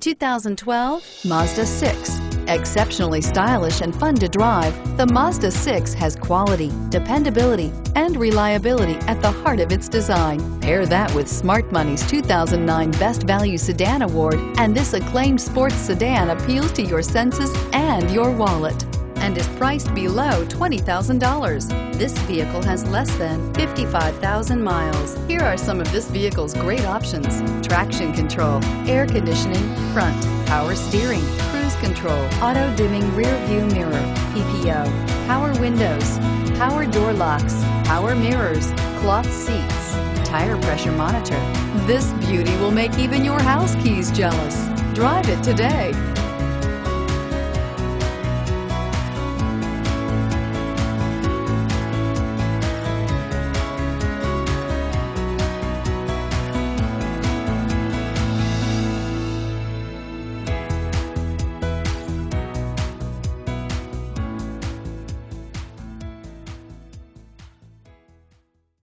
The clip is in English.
2012 Mazda 6. Exceptionally stylish and fun to drive, the Mazda 6 has quality, dependability, and reliability at the heart of its design. Pair that with Smart Money's 2009 Best Value Sedan Award, and this acclaimed sports sedan appeals to your senses and your wallet and is priced below $20,000. This vehicle has less than 55,000 miles. Here are some of this vehicle's great options. Traction control, air conditioning, front, power steering, cruise control, auto dimming rear view mirror, PPO, power windows, power door locks, power mirrors, cloth seats, tire pressure monitor. This beauty will make even your house keys jealous. Drive it today.